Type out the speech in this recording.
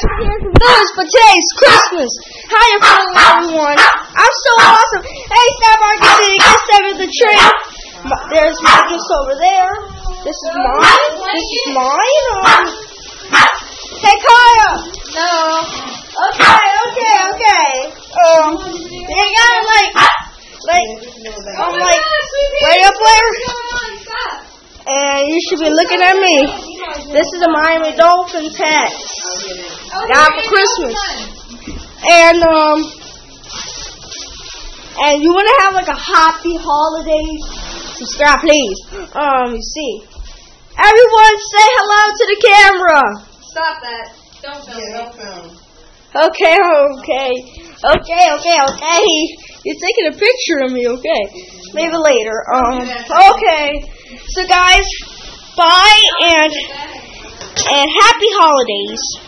from Village for today's Christmas. You feeling, everyone? I'm so awesome. Hey, Star Market City, get seven the tree. There's Marcus over there. This is mine. This is mine. Um, hey, Kaya. No. Okay, okay, okay. Um, you gotta like, like, I'm like, right up there. And you should be looking at me. This is a Miami Dolphins hat. Got for Christmas. And um and you wanna have like a happy holidays? Subscribe please. Um you see. Everyone say hello to the camera. Stop that. Don't film Yeah, me. don't film. Okay, okay. Okay, okay, okay. You're taking a picture of me, okay. Maybe later. Um okay. So guys, bye and and happy holidays.